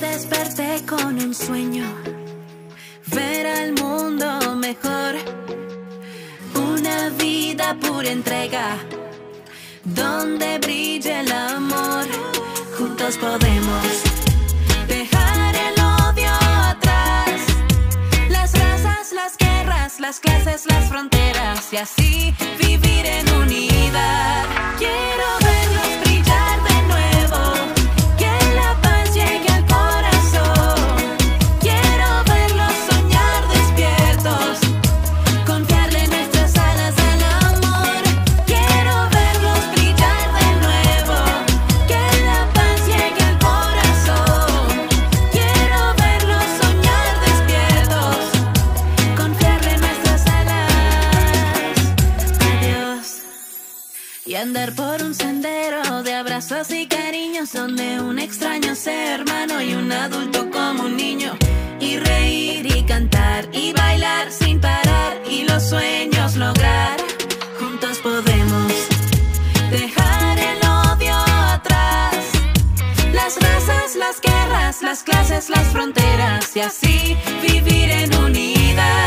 desperté con un sueño, ver al mundo mejor, una vida pura entrega, donde brille el amor, juntos podemos dejar el odio atrás, las razas, las guerras, las clases, las fronteras. Y así vivir en Y andar por un sendero de abrazos y cariños donde un extraño sea hermano y un adulto como un niño. Y reír y cantar y bailar sin parar y los sueños lograr. Juntos podemos dejar el odio atrás. Las razas, las guerras, las clases, las fronteras y así vivir en unidad.